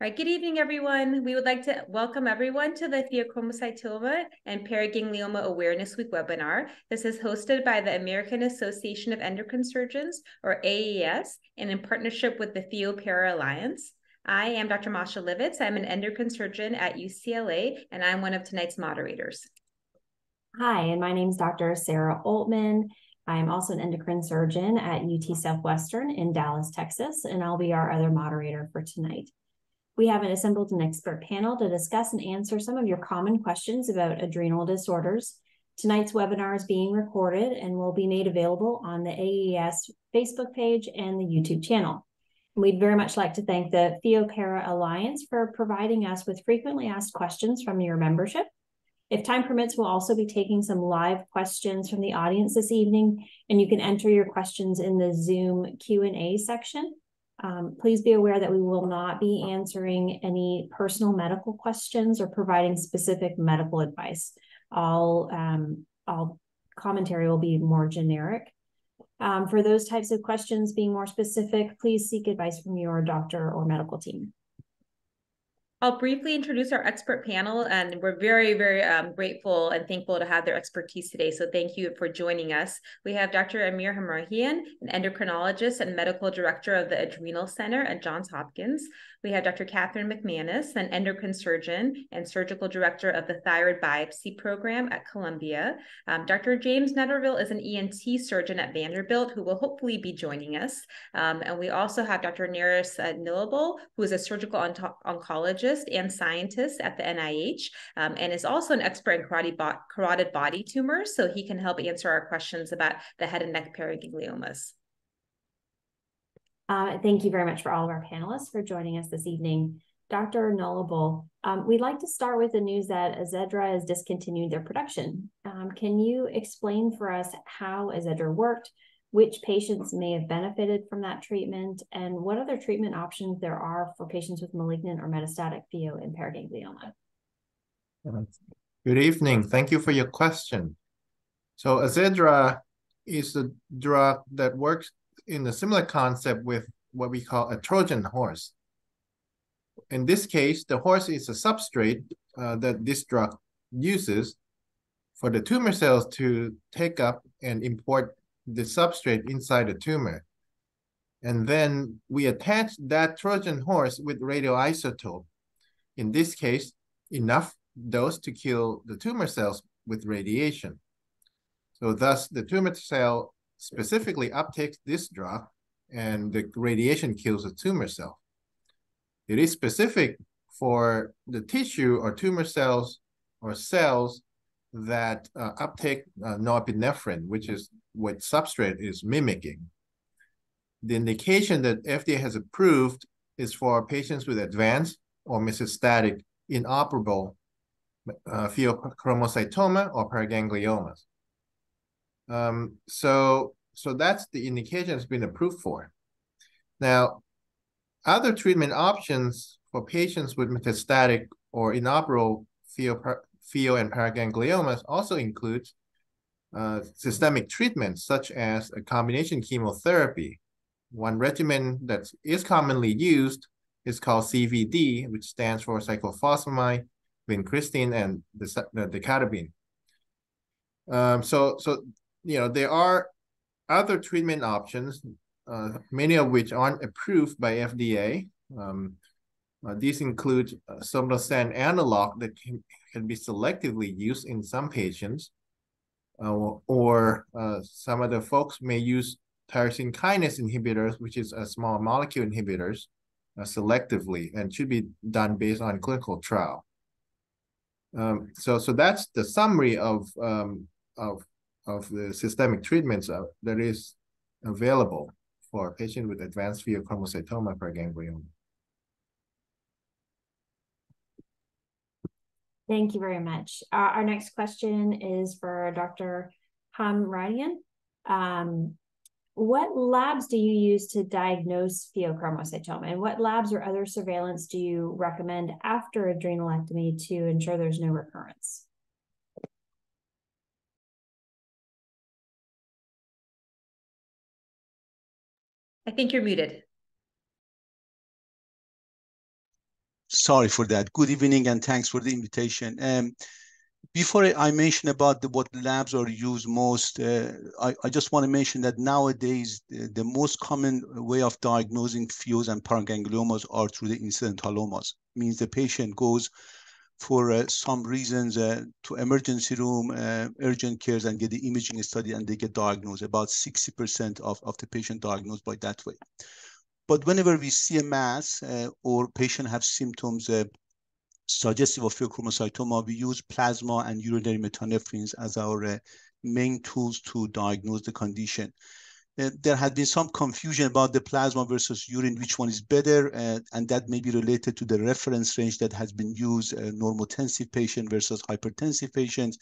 All right, good evening, everyone. We would like to welcome everyone to the Pheochromocytoma and Paraganglioma Awareness Week webinar. This is hosted by the American Association of Endocrine Surgeons, or AAES, and in partnership with the PheoPara Alliance. I am Dr. Masha Livhits. I'm an endocrine surgeon at UCLA, and I'm one of tonight's moderators. Hi, and my name is Dr. Sarah Oltmann. I'm also an endocrine surgeon at UT Southwestern in Dallas, Texas, and I'll be our other moderator for tonight. We have assembled an expert panel to discuss and answer some of your common questions about adrenal disorders. Tonight's webinar is being recorded and will be made available on the AAES Facebook page and the YouTube channel. We'd very much like to thank the PheoPara Alliance for providing us with frequently asked questions from your membership. If time permits, we'll also be taking some live questions from the audience this evening, and you can enter your questions in the Zoom Q&A section. Um, please be aware that we will not be answering any personal medical questions or providing specific medical advice. All, um, all commentary will be more generic. Um, for those types of questions being more specific, please seek advice from your doctor or medical team. I'll briefly introduce our expert panel, and we're very, very um, grateful and thankful to have their expertise today. So thank you for joining us. We have Dr. Amir Hamrahian, an endocrinologist and medical director of the Adrenal Center at Johns Hopkins. We have Dr. Catherine McManus, an endocrine surgeon and surgical director of the thyroid biopsy program at Columbia. Um, Dr. James Netterville is an ENT surgeon at Vanderbilt who will hopefully be joining us. Um, and we also have Dr. Naris uh, Nilubol, who is a surgical on oncologist and scientist at the NIH um, and is also an expert in carotid, bo carotid body tumors. So he can help answer our questions about the head and neck paragangliomas. Uh, thank you very much for all of our panelists for joining us this evening. Dr. Nilubol, um, we'd like to start with the news that Azedra has discontinued their production. Um, can you explain for us how Azedra worked, which patients may have benefited from that treatment, and what other treatment options there are for patients with malignant or metastatic pheo and paraganglioma? Good evening. Thank you for your question. So Azedra is a drug that works in a similar concept with what we call a Trojan horse. In this case, the horse is a substrate uh, that this drug uses for the tumor cells to take up and import the substrate inside the tumor. And then we attach that Trojan horse with radioisotope. In this case, enough dose to kill the tumor cells with radiation. So thus the tumor cell specifically uptakes this drug and the radiation kills the tumor cell. It is specific for the tissue or tumor cells or cells that uh, uptake uh, norepinephrine, which is what substrate is mimicking. The indication that FDA has approved is for patients with advanced or metastatic inoperable uh, pheochromocytoma or paragangliomas. Um, so, so that's the indication it's been approved for. Now, other treatment options for patients with metastatic or inoperable pheo, and paragangliomas also include uh, systemic treatments such as a combination chemotherapy. One regimen that is commonly used is called CVD, which stands for cyclophosphamide, vincristine, and the, the dacarbazine. Um, so, so you know, there are other treatment options, uh, many of which aren't approved by FDA. Um, uh, these include uh, somatostatin analog that can, can be selectively used in some patients, uh, or uh, some of the folks may use tyrosine kinase inhibitors, which is a small molecule inhibitors, uh, selectively, and should be done based on clinical trial. Um, so, so that's the summary of um, of of the systemic treatments uh, that is available for a patient with advanced pheochromocytoma paraganglioma. Thank you very much. Uh, our next question is for Dr. Hamrahian. Um, what labs do you use to diagnose pheochromocytoma, and what labs or other surveillance do you recommend after adrenalectomy to ensure there's no recurrence? I think you're muted. sorry for that. Good evening and thanks for the invitation. Um, before I mention about the, what labs are used most, uh, I, I, just want to mention that nowadays the, the, most common way of diagnosing PHEOs and paragangliomas are through the incidentalomas. Means the patient goes for uh, some reasons uh, to emergency room, uh, urgent cares, and get the imaging study, and they get diagnosed. About 60% of, of the patient diagnosed by that way. But whenever we see a mass or patient have symptoms suggestive of pheochromocytoma, we use plasma and urinary metanephrines as our main tools to diagnose the condition. Uh, there had been some confusion about the plasma versus urine, which one is better, uh, and that may be related to the reference range that has been used, uh, normotensive patient versus hypertensive patients.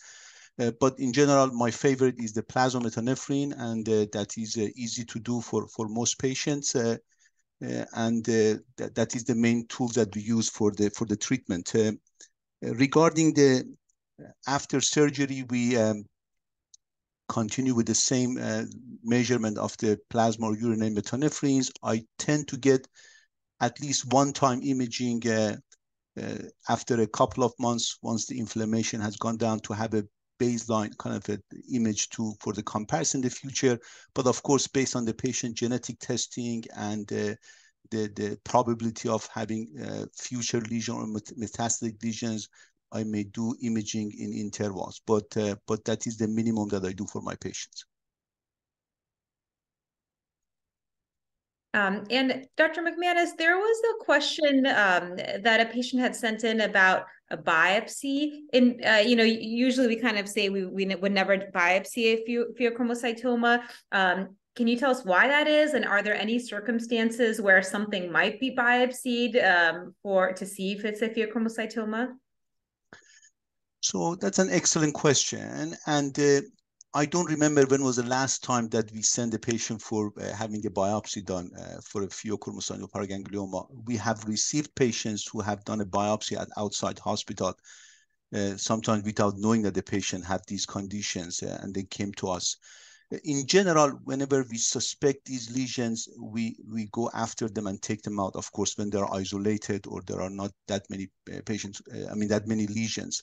Uh, but in general, my favorite is the plasma metanephrine, and uh, that is easy to do for, for most patients. and that, that is the main tool that we use for the for the treatment. regarding the after surgery, we um, continue with the same uh, measurement of the plasma or urinary metanephrines, I tend to get at least one time imaging uh, uh, after a couple of months, once the inflammation has gone down to have a baseline kind of an image to for the comparison in the future. But of course, based on the patient genetic testing and uh, the, the probability of having uh, future lesion or metastatic lesions, I may do imaging in intervals, but uh, but that is the minimum that I do for my patients. Um, and Dr. McManus, there was a question um, that a patient had sent in about a biopsy. In uh, you know, usually we kind of say we, we would never biopsy a pheochromocytoma. Um, can you tell us why that is, and are there any circumstances where something might be biopsied um, for to see if it's a pheochromocytoma? So that's an excellent question. And uh, I don't remember when was the last time that we sent a patient for uh, having a biopsy done uh, for a pheochromocytoma paraganglioma. We have received patients who have done a biopsy at outside hospital, uh, sometimes without knowing that the patient had these conditions, uh, and they came to us. In general, whenever we suspect these lesions, we, we go after them and take them out, of course, when they're isolated or there are not that many uh, patients, I mean, that many lesions.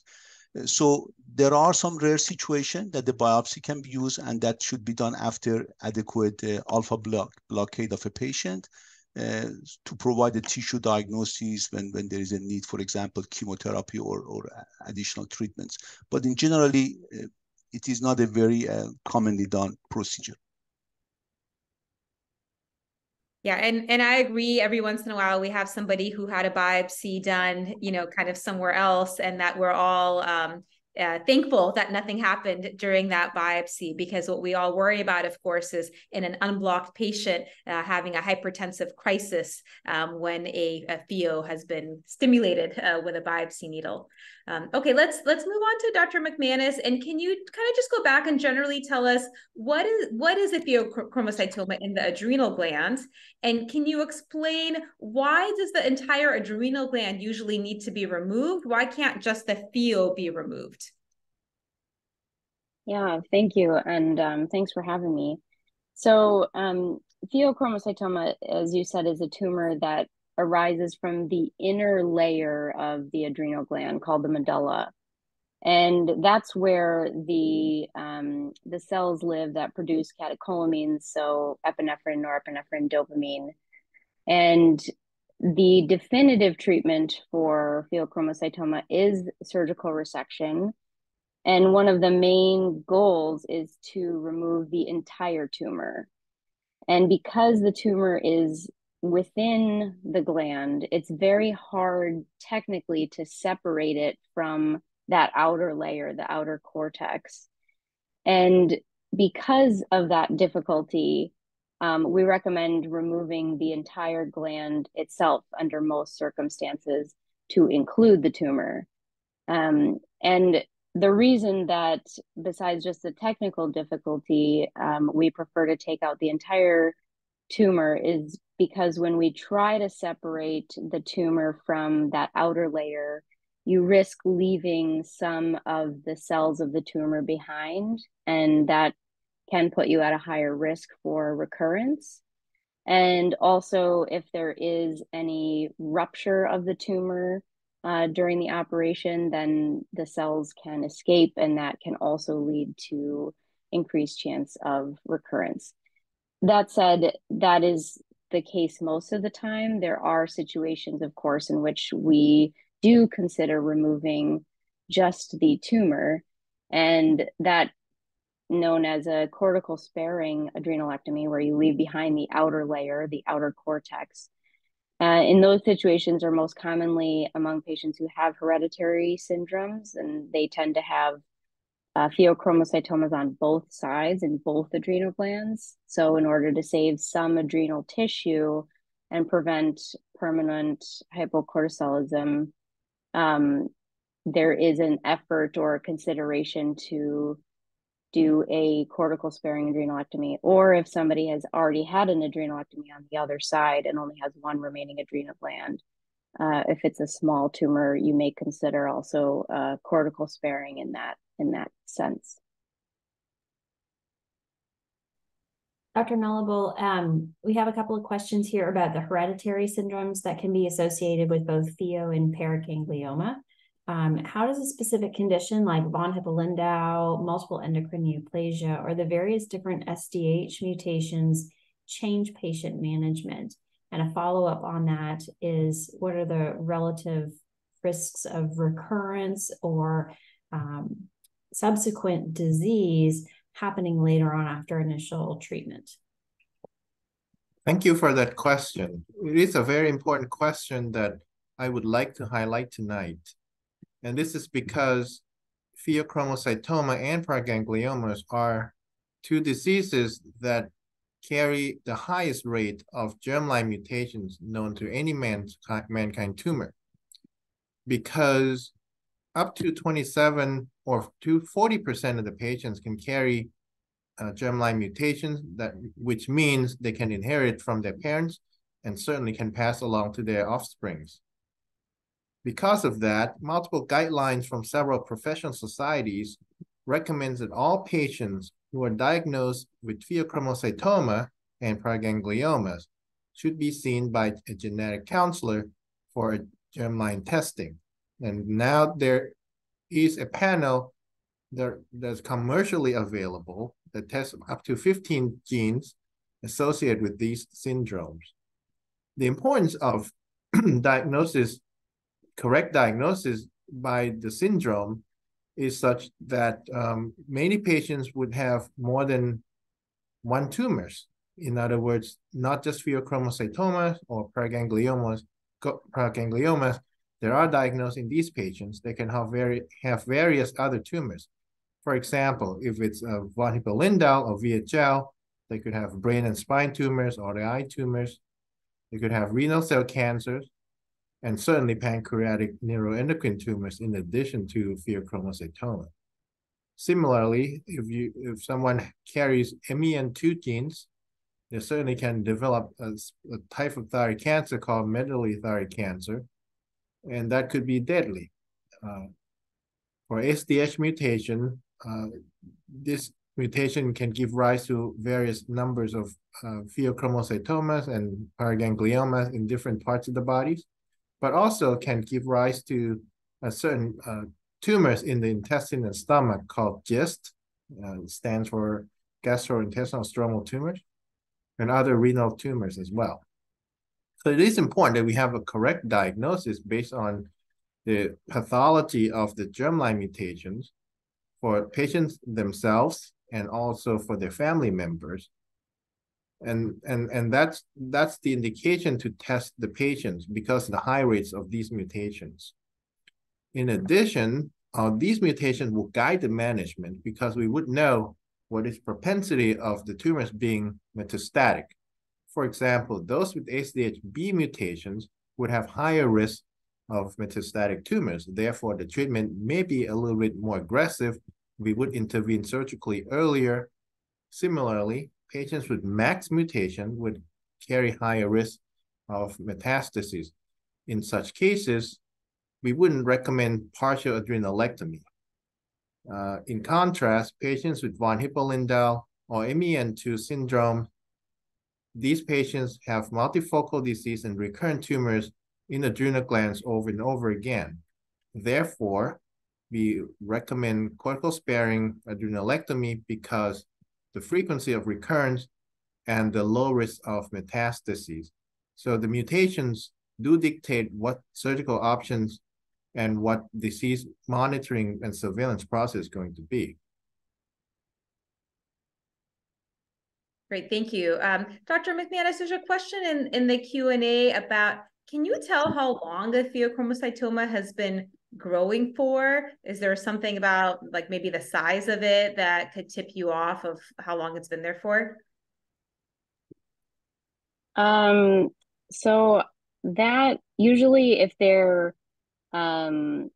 So there are some rare situations that the biopsy can be used, and that should be done after adequate uh, alpha block, blockade of a patient uh, to provide a tissue diagnosis when, when there is a need, for example, chemotherapy or, or additional treatments. But in generally, uh, it is not a very uh, commonly done procedure. Yeah, and and I agree. Every once in a while, we have somebody who had a biopsy done, you know, kind of somewhere else, and that we're all um, uh, thankful that nothing happened during that biopsy because what we all worry about, of course, is in an unblocked patient uh, having a hypertensive crisis um, when a, a has been stimulated uh, with a biopsy needle. Um, okay, let's let's move on to Dr. McManus, and can you kind of just go back and generally tell us what is what is a pheochromocytoma in the adrenal glands, and can you explain why does the entire adrenal gland usually need to be removed? Why can't just the pheo be removed? Yeah, thank you, and um, thanks for having me. So, um, pheochromocytoma, as you said, is a tumor that arises from the inner layer of the adrenal gland called the medulla. And that's where the um, the cells live that produce catecholamines, so epinephrine, norepinephrine, dopamine. And the definitive treatment for pheochromocytoma is surgical resection. And one of the main goals is to remove the entire tumor. And because the tumor is within the gland, it's very hard technically to separate it from that outer layer, the outer cortex. And because of that difficulty, um, we recommend removing the entire gland itself under most circumstances to include the tumor. Um, and the reason that, besides just the technical difficulty, um, we prefer to take out the entire tumor is because when we try to separate the tumor from that outer layer, you risk leaving some of the cells of the tumor behind, and that can put you at a higher risk for recurrence. And also, if there is any rupture of the tumor uh, during the operation, then the cells can escape, and that can also lead to increased chance of recurrence. That said, that is the case most of the time. There are situations, of course, in which we do consider removing just the tumor, and that known as a cortical sparing adrenalectomy, where you leave behind the outer layer, the outer cortex. Uh, in those situations are most commonly among patients who have hereditary syndromes, and they tend to have uh, pheochromocytomas on both sides in both adrenal glands. So, in order to save some adrenal tissue and prevent permanent hypocortisolism, um, there is an effort or consideration to do a cortical sparing adrenalectomy, or if somebody has already had an adrenalectomy on the other side and only has one remaining adrenal gland, uh, if it's a small tumor, you may consider also uh, cortical sparing in that in that sense. Dr. Nilubol, um, we have a couple of questions here about the hereditary syndromes that can be associated with both pheo and paraganglioma. Um, how does a specific condition like von Hippel-Lindau, multiple endocrine neoplasia, or the various different SDH mutations change patient management? And a follow up on that is what are the relative risks of recurrence or um, subsequent disease happening later on after initial treatment? Thank you for that question. It is a very important question that I would like to highlight tonight. And this is because pheochromocytoma and paragangliomas are two diseases that carry the highest rate of germline mutations known to any mankind, mankind tumor. Because up to 27 or to 40% of the patients can carry uh, germline mutations, that which means they can inherit from their parents and certainly can pass along to their offsprings. Because of that, multiple guidelines from several professional societies recommends that all patients who are diagnosed with pheochromocytoma and paragangliomas should be seen by a genetic counselor for a germline testing. And now there is a panel that, that's commercially available that tests up to 15 genes associated with these syndromes. The importance of diagnosis correct diagnosis by the syndrome is such that um, many patients would have more than one tumors. In other words, not just pheochromocytomas or paragangliomas, paragangliomas, there are diagnosed in these patients. They can have, very, have various other tumors. For example, if it's a von Hippel-Lindau or VHL, they could have brain and spine tumors or the eye tumors. They could have renal cell cancers and certainly pancreatic neuroendocrine tumors in addition to pheochromocytoma. Similarly, if you if someone carries MEN2 genes, they certainly can develop a, a type of thyroid cancer called medullary thyroid cancer, and that could be deadly. Uh, for SDH mutation, uh, this mutation can give rise to various numbers of uh, pheochromocytomas and paragangliomas in different parts of the bodies but also can give rise to a certain uh, tumors in the intestine and stomach called GIST, uh, stands for gastrointestinal stromal tumors, and other renal tumors as well. So it is important that we have a correct diagnosis based on the pathology of the germline mutations for patients themselves and also for their family members and and and that's that's the indication to test the patients because of the high rates of these mutations. In addition uh, these mutations will guide the management because we would know what is propensity of the tumors being metastatic. For example those with SDHB mutations would have higher risk of metastatic tumors. Therefore the treatment may be a little bit more aggressive. We would intervene surgically earlier. Similarly patients with MAX mutation would carry higher risk of metastases. In such cases, we wouldn't recommend partial adrenalectomy. Uh, in contrast, patients with von Hippel-Lindau or MEN2 syndrome these patients have multifocal disease and recurrent tumors in adrenal glands over and over again. Therefore, we recommend cortical-sparing adrenalectomy because the frequency of recurrence and the low risk of metastases. So the mutations do dictate what surgical options and what disease monitoring and surveillance process is going to be. Great, thank you. Um, Dr. McManus, there's a question in, in the Q&A about, can you tell how long a pheochromocytoma has been growing for? Is there something about like maybe the size of it that could tip you off of how long it's been there for? Um, so that usually if they're um,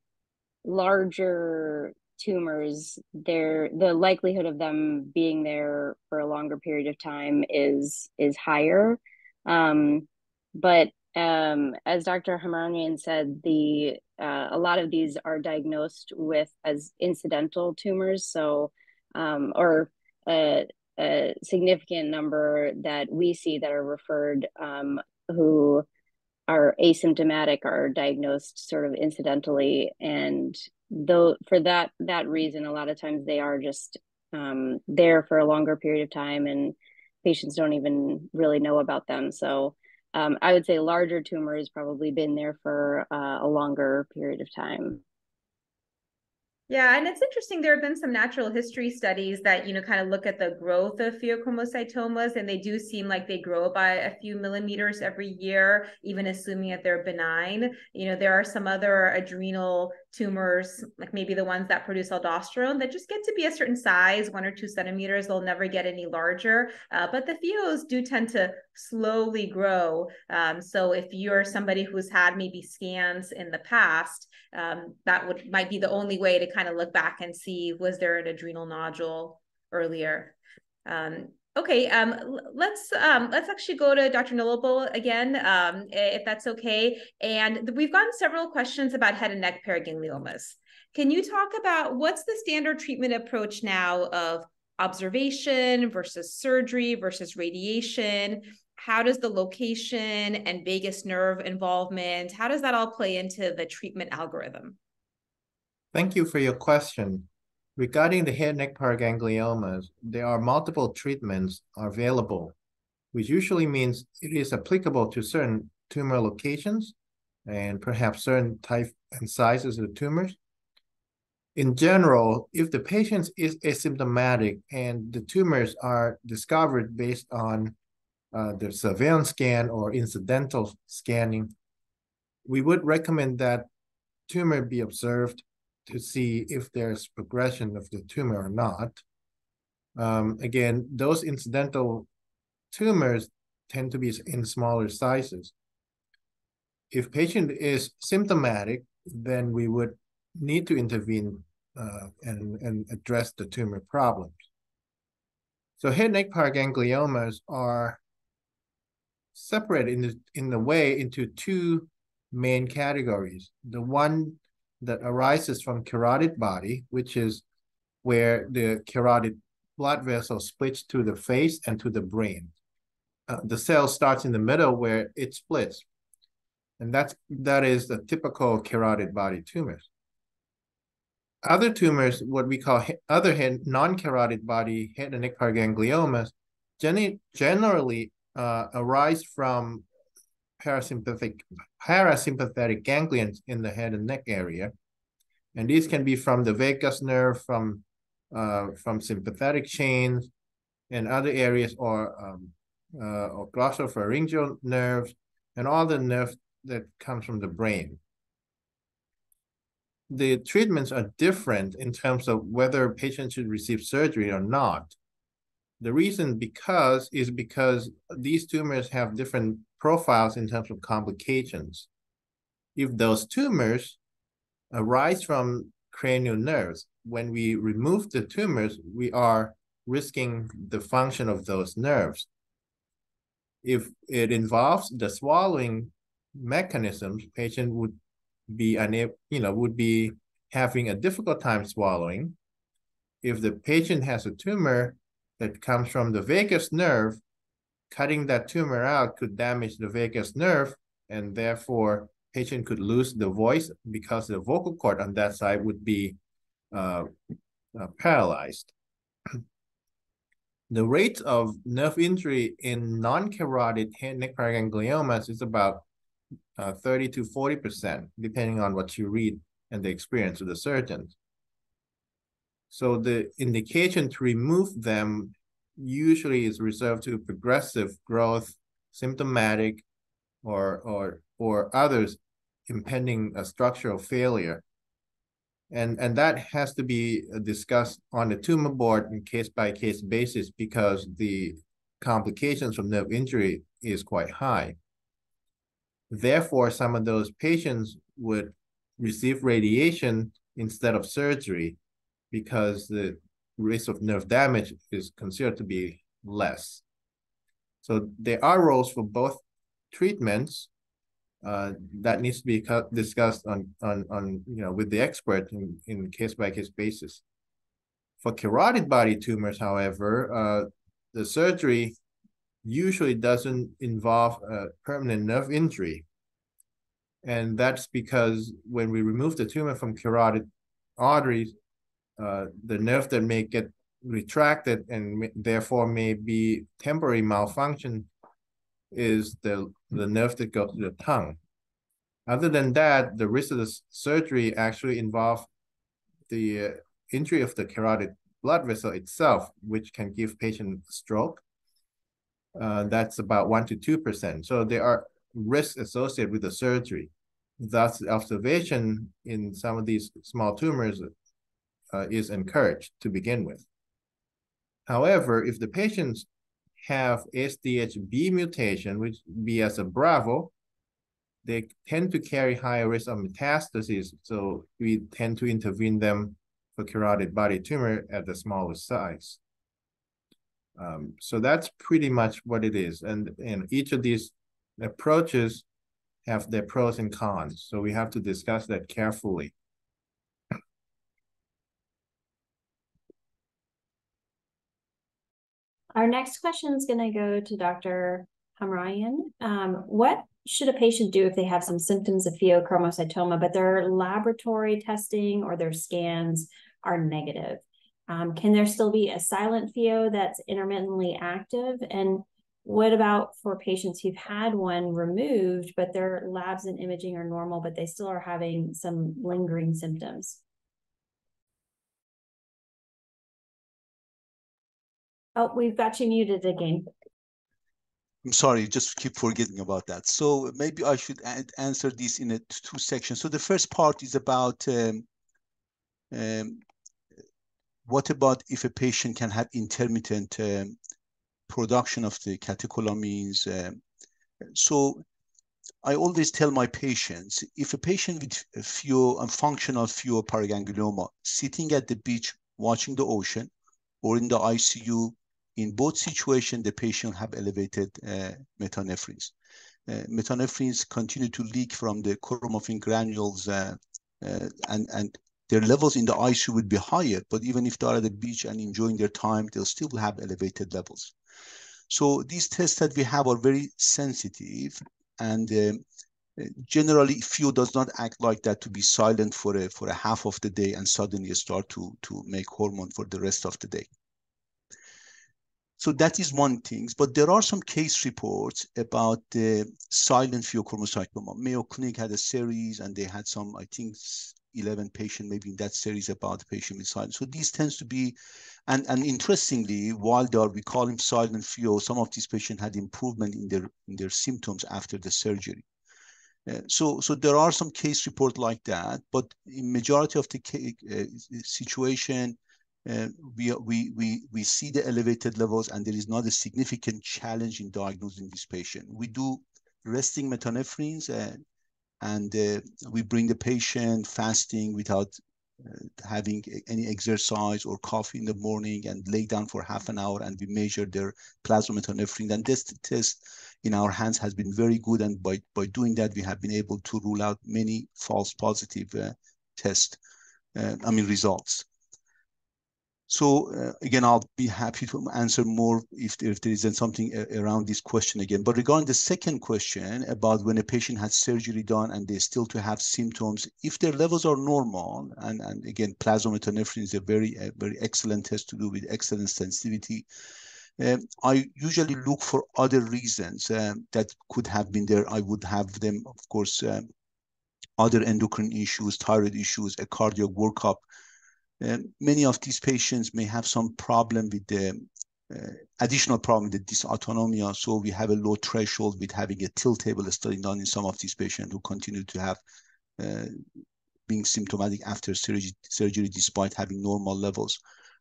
larger tumors, there the likelihood of them being there for a longer period of time is is higher. Um, but um, as Dr. Hamrahian said, the uh, a lot of these are diagnosed with as incidental tumors, so um, or a, a, significant number that we see that are referred um, who are asymptomatic are diagnosed sort of incidentally and though for that that reason a lot of times they are just um, there for a longer period of time and patients don't even really know about them so um, i would say larger tumors probably been there for uh, a longer period of time yeah, and it's interesting. There have been some natural history studies that, you know, kind of look at the growth of pheochromocytomas, and they do seem like they grow by a few millimeters every year, even assuming that they're benign. You know, there are some other adrenal tumors, like maybe the ones that produce aldosterone, that just get to be a certain size, one or two centimeters. They'll never get any larger. Uh, but the pheos do tend to slowly grow. Um, so if you're somebody who's had maybe scans in the past, um, that would might be the only way to kind of look back and see was there an adrenal nodule earlier. Um, okay, um, let's um, let's actually go to Dr. Nilubol again, um, if that's okay. And we've gotten several questions about head and neck paragangliomas. Can you talk about what's the standard treatment approach now of observation versus surgery versus radiation? how does the location and vagus nerve involvement how does that all play into the treatment algorithm thank you for your question regarding the head neck paragangliomas there are multiple treatments available which usually means it is applicable to certain tumor locations and perhaps certain type and sizes of tumors. In general, if the patient is asymptomatic and the tumors are discovered based on uh, the surveillance scan or incidental scanning, we would recommend that tumor be observed to see if there's progression of the tumor or not. Um, again, those incidental tumors tend to be in smaller sizes. If patient is symptomatic, then we would need to intervene uh, and, and address the tumor problems. So head neck park paragangliomas are separated in the, in the way into two main categories. The one that arises from carotid body, which is where the carotid blood vessel splits to the face and to the brain. Uh, the cell starts in the middle where it splits. And that's, that is the typical carotid body tumors. Other tumors, what we call other non-carotid body head and neck paragangliomas, generally uh, arise from parasympathetic parasympathetic ganglions in the head and neck area. And these can be from the vagus nerve, from uh, from sympathetic chains and other areas or um, uh, or glossopharyngeal nerves and all the nerves that comes from the brain. The treatments are different in terms of whether patients should receive surgery or not. The reason because is because these tumors have different profiles in terms of complications. If those tumors arise from cranial nerves, when we remove the tumors, we are risking the function of those nerves. If it involves the swallowing mechanisms, patient would be unable, you know, would be having a difficult time swallowing. If the patient has a tumor that comes from the vagus nerve, cutting that tumor out could damage the vagus nerve and therefore patient could lose the voice because the vocal cord on that side would be uh, uh, paralyzed. the rate of nerve injury in non-carotid head neck paragangliomas is about uh, 30 to 40%, depending on what you read and the experience of the surgeon. So the indication to remove them usually is reserved to progressive growth, symptomatic, or or or others impending a structural failure. And, and that has to be discussed on the tumor board in case by case basis because the complications from nerve injury is quite high. Therefore, some of those patients would receive radiation instead of surgery because the risk of nerve damage is considered to be less. So there are roles for both treatments uh, that needs to be discussed on, on, on, you know, with the expert in, in case by case basis. For carotid body tumors, however, uh, the surgery usually doesn't involve a permanent nerve injury. And that's because when we remove the tumor from carotid arteries, uh, the nerve that may get retracted and therefore may be temporary malfunction is the, the nerve that goes to the tongue. Other than that, the risk of the surgery actually involve the uh, injury of the carotid blood vessel itself, which can give patient stroke. Uh, that's about 1% to 2%. So there are risks associated with the surgery. Thus, observation in some of these small tumors uh, is encouraged to begin with. However, if the patients have SDHB mutation, which be as a Bravo, they tend to carry higher risk of metastasis. So we tend to intervene them for carotid body tumor at the smallest size. Um, so that's pretty much what it is. And, and each of these approaches have their pros and cons. So we have to discuss that carefully. Our next question is going to go to Dr. Hamrahian. Um, what should a patient do if they have some symptoms of pheochromocytoma, but their laboratory testing or their scans are negative? Um, can there still be a silent pheo that's intermittently active? And what about for patients who've had one removed, but their labs and imaging are normal, but they still are having some lingering symptoms? Oh, we've got you muted again. I'm sorry, just keep forgetting about that. So maybe I should answer this in a two sections. So the first part is about um, um, what about if a patient can have intermittent um, production of the catecholamines? Um, so I always tell my patients, if a patient with a a functional pheoparaganglioma sitting at the beach watching the ocean or in the ICU in both situations, the patient have elevated uh, metanephrines. Uh, metanephrines continue to leak from the chromaffin granules uh, uh, and, and their levels in the ICU would be higher, but even if they are at the beach and enjoying their time, they'll still have elevated levels. So these tests that we have are very sensitive and um, generally pheo does not act like that to be silent for a, for a half of the day and suddenly start to, to make hormone for the rest of the day. So that is one thing. But there are some case reports about the silent pheochromocytoma. Mayo Clinic had a series and they had some, I think, 11 patient maybe in that series about the patient with silent. So these tends to be, and, and interestingly, while they are, we call him silent pheo, some of these patients had improvement in their, in their symptoms after the surgery. Uh, so, so there are some case report like that, but in majority of the uh, situation, we, we, we, we see the elevated levels and there is not a significant challenge in diagnosing this patient. We do resting metanephrines uh, and uh, we bring the patient fasting without uh, having any exercise or coffee in the morning and lay down for half an hour and we measure their plasma metanephrine. And this test in our hands has been very good. And by, by doing that, we have been able to rule out many false positive uh, tests, uh, I mean, results. So uh, again, I'll be happy to answer more if there, if there isn't something around this question again. But regarding the second question about when a patient has surgery done and they still to have symptoms, if their levels are normal, and, and again, plasma metanephrine is a very, a very excellent test to do with excellent sensitivity. Um, I usually look for other reasons um, that could have been there. I would have them, of course, um, other endocrine issues, thyroid issues, a cardiac workup, many of these patients may have some problem with the uh, additional problem with dysautonomia. So we have a low threshold with having a tilt table study done in some of these patients who continue to have uh, being symptomatic after surgery, surgery despite having normal levels.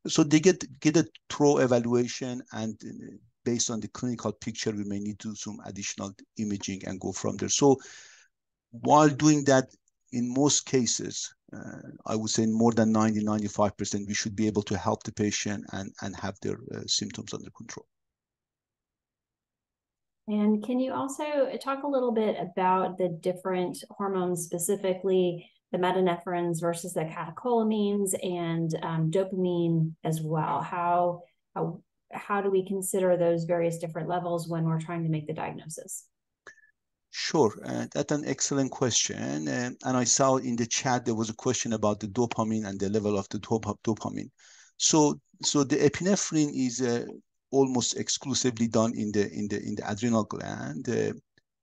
So they get get a thorough evaluation and uh, based on the clinical picture, we may need to do some additional imaging and go from there. So while doing that, in most cases, uh, I would say more than 90, 95%, we should be able to help the patient and, and have their uh, symptoms under control. And can you also talk a little bit about the different hormones, specifically the metanephrines versus the catecholamines and um, dopamine as well? How, how, how do we consider those various different levels when we're trying to make the diagnosis? Sure, uh, that's an excellent question. Uh, and I saw in the chat there was a question about the dopamine and the level of the dop dopamine. So, so the epinephrine is uh, almost exclusively done in the in the in the adrenal gland uh,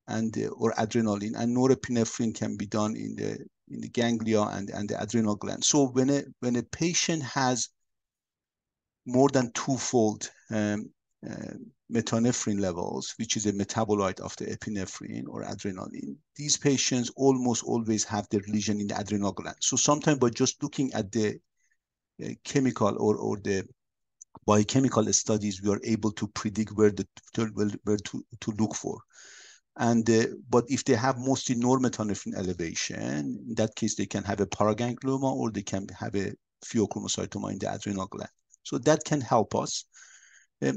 and uh, or adrenaline, and norepinephrine can be done in the in the ganglia and and the adrenal gland. So when a when a patient has more than twofold um, metanephrine levels, which is a metabolite of the epinephrine or adrenaline, these patients almost always have their lesion in the adrenal gland. So sometimes by just looking at the uh, chemical or, or the biochemical studies, we are able to predict where the where to, to look for. And uh, but if they have mostly normetanephrine elevation, in that case they can have a paraganglioma or they can have a pheochromocytoma in the adrenal gland. So that can help us. Um,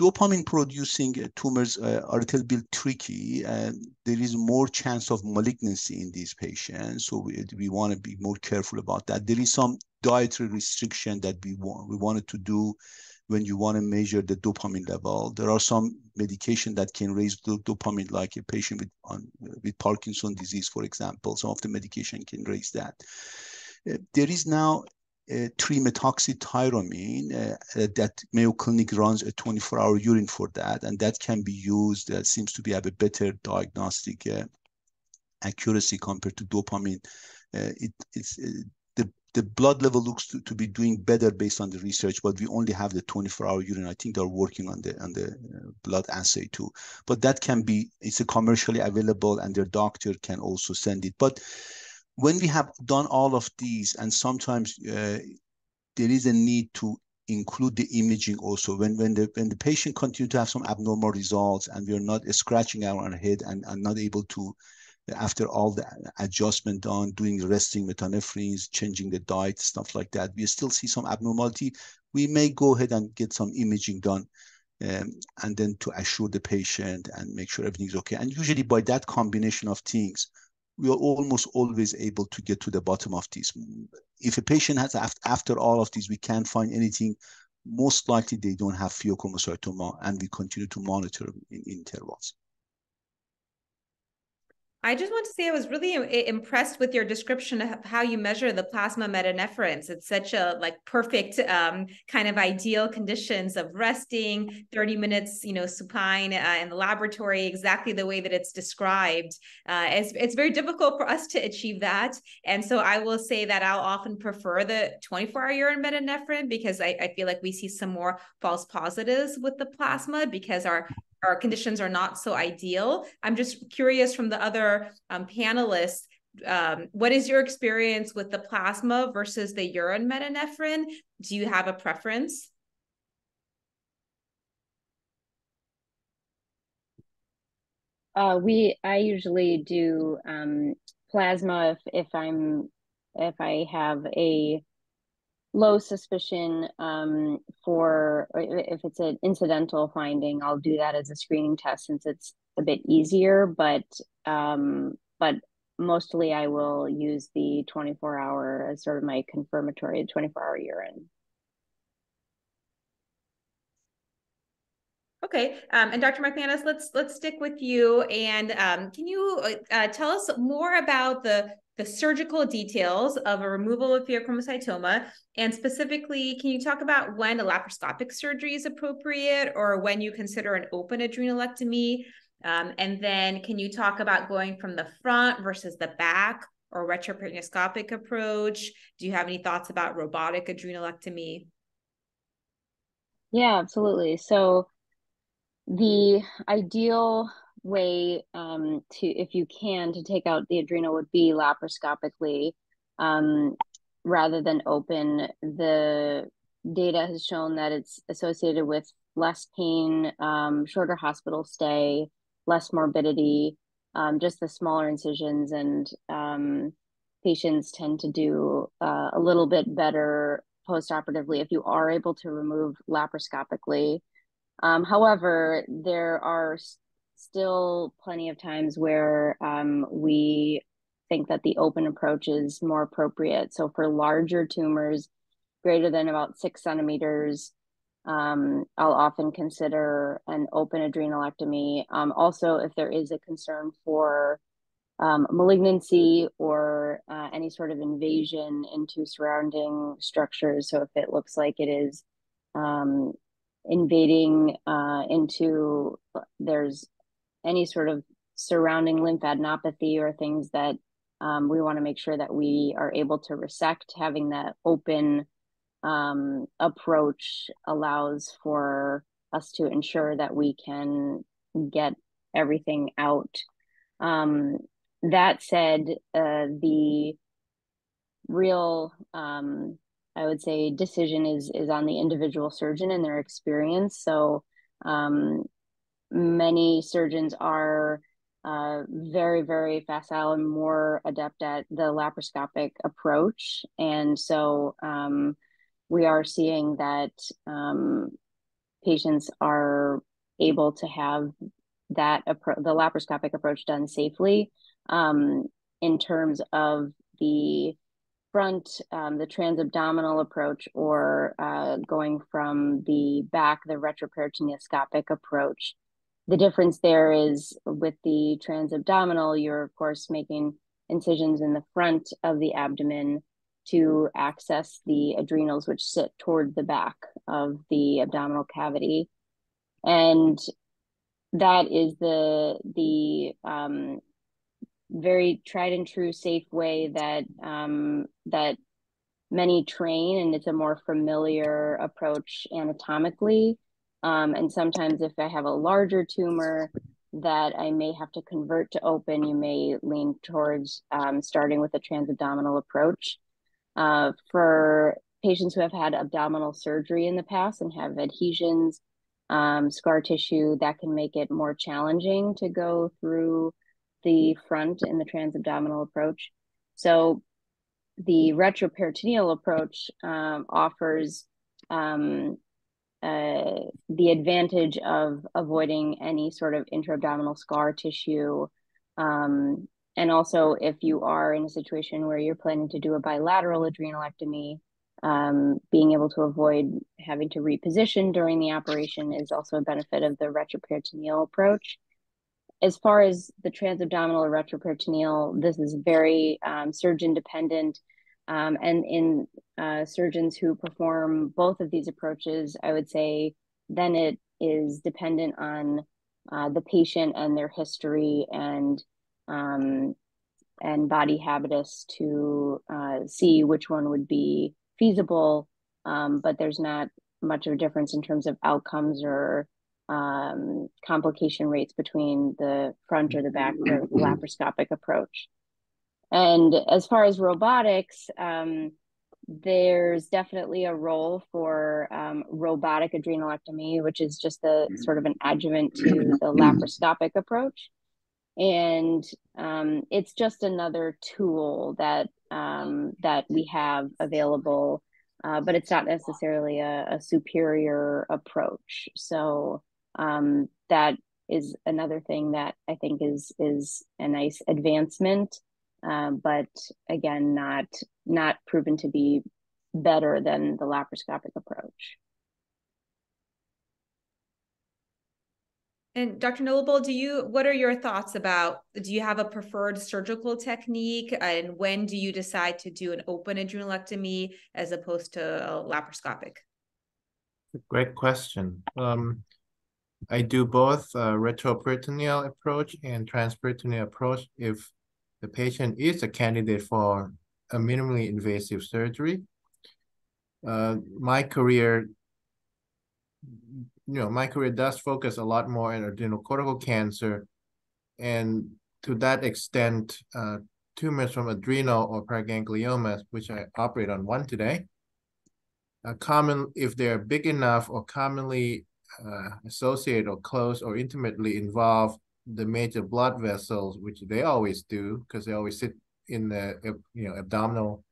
dopamine producing uh, tumors uh, are a little bit tricky there is more chance of malignancy in these patients so we, we want to be more careful about that. There is some dietary restriction that we want we wanted to do when you want to measure the dopamine level. There are some medication that can raise the dopamine like a patient with on, with parkinson disease for example. Some of the medication can raise that. Uh, there is now uh, trimethoxytyramine uh, uh, that Mayo Clinic runs a 24-hour urine for that, and that can be used. That seems to be have a better diagnostic uh, accuracy compared to dopamine. Uh, it, it's uh, the the blood level looks to, to be doing better based on the research, but we only have the 24-hour urine. I think they're working on the on the blood assay too. But that can be it's a commercially available, and their doctor can also send it. But when we have done all of these, and sometimes uh, there is a need to include the imaging also. When when the when the patient continue to have some abnormal results and we are not scratching our head and, and not able to after all the adjustment done doing resting metanephrines changing the diet stuff like that we still see some abnormality we may go ahead and get some imaging done um, and then to assure the patient and make sure everything's okay. And usually by that combination of things we are almost always able to get to the bottom of this. If a patient has, after all of these, we can't find anything, most likely they don't have pheochromocytoma, and we continue to monitor in intervals. I just want to say I was really impressed with your description of how you measure the plasma metanephrines. It's such a like perfect um, kind of ideal conditions of resting, 30 minutes, you know, supine uh, in the laboratory, exactly the way that it's described. Uh, it's, it's very difficult for us to achieve that. And so I will say that I'll often prefer the 24 hour urine metanephrine because I, I feel like we see some more false positives with the plasma because our our conditions are not so ideal. I'm just curious from the other um, panelists, um, what is your experience with the plasma versus the urine metanephrine? Do you have a preference? Uh, we I usually do um, plasma if if I'm if I have a low suspicion um, for if it's an incidental finding i'll do that as a screening test since it's a bit easier but um, but mostly i will use the 24 hour as sort of my confirmatory 24 hour urine Okay, um, and Dr. McManus, let's let's stick with you. And um, can you uh, tell us more about the the surgical details of a removal of pheochromocytoma, and specifically, can you talk about when a laparoscopic surgery is appropriate, or when you consider an open adrenalectomy? Um, and then, can you talk about going from the front versus the back, or retroperitoneoscopic approach? Do you have any thoughts about robotic adrenalectomy? Yeah, absolutely. So the ideal way um, to, if you can, to take out the adrenal would be laparoscopically um, rather than open. The data has shown that it's associated with less pain, um, shorter hospital stay, less morbidity, um, just the smaller incisions, and um, patients tend to do uh, a little bit better postoperatively if you are able to remove laparoscopically. Um, however, there are still plenty of times where um, we think that the open approach is more appropriate. So for larger tumors, greater than about six centimeters, um, I'll often consider an open adrenalectomy. Um, also, if there is a concern for um, malignancy or uh, any sort of invasion into surrounding structures. So if it looks like it is um, invading uh, into there's any sort of surrounding lymphadenopathy or things that um, we want to make sure that we are able to resect having that open um, approach allows for us to ensure that we can get everything out um, that said uh, the real um, I would say decision is is on the individual surgeon and their experience. So um, many surgeons are uh, very very facile and more adept at the laparoscopic approach, and so um, we are seeing that um, patients are able to have that appro- the laparoscopic approach done safely um, in terms of the front, um, the transabdominal approach, or uh, going from the back, the retroperitoneoscopic approach. The difference there is with the transabdominal, you're of course making incisions in the front of the abdomen to access the adrenals, which sit toward the back of the abdominal cavity. And that is the the um, very tried and true safe way that um, that many train and it's a more familiar approach anatomically um, and sometimes if i have a larger tumor that i may have to convert to open you may lean towards um, starting with a transabdominal approach uh, for patients who have had abdominal surgery in the past and have adhesions um, scar tissue that can make it more challenging to go through the front in the transabdominal approach. So the retroperitoneal approach um, offers um, uh, the advantage of avoiding any sort of intra-abdominal scar tissue. Um, and also, if you are in a situation where you're planning to do a bilateral adrenalectomy, um, being able to avoid having to reposition during the operation is also a benefit of the retroperitoneal approach as far as the transabdominal or retroperitoneal, this is very um, surgeon dependent. Um, and in uh, surgeons who perform both of these approaches, I would say then it is dependent on uh, the patient and their history and um, and body habitus to uh, see which one would be feasible. Um, but there's not much of a difference in terms of outcomes or um, complication rates between the front or the back or laparoscopic approach. And as far as robotics, um, there's definitely a role for um, robotic adrenalectomy, which is just a sort of an adjuvant to the laparoscopic approach. And um, it's just another tool that um, that we have available, uh, but it's not necessarily a, a superior approach. So um, that is another thing that I think is is a nice advancement, um, but again, not not proven to be better than the laparoscopic approach. And Dr. Nilubol, do you what are your thoughts about do you have a preferred surgical technique and when do you decide to do an open adrenalectomy as opposed to laparoscopic? Great question. Um, I do both uh, retroperitoneal approach and transperitoneal approach if the patient is a candidate for a minimally invasive surgery. Uh, my career you know, my career does focus a lot more on adrenocortical cancer. And to that extent, uh, tumors from adrenal or paragangliomas, which I operate on one today, uh, common if they're big enough or commonly uh, associated or close or intimately involve the major blood vessels, which they always do because they always sit in the you know abdominal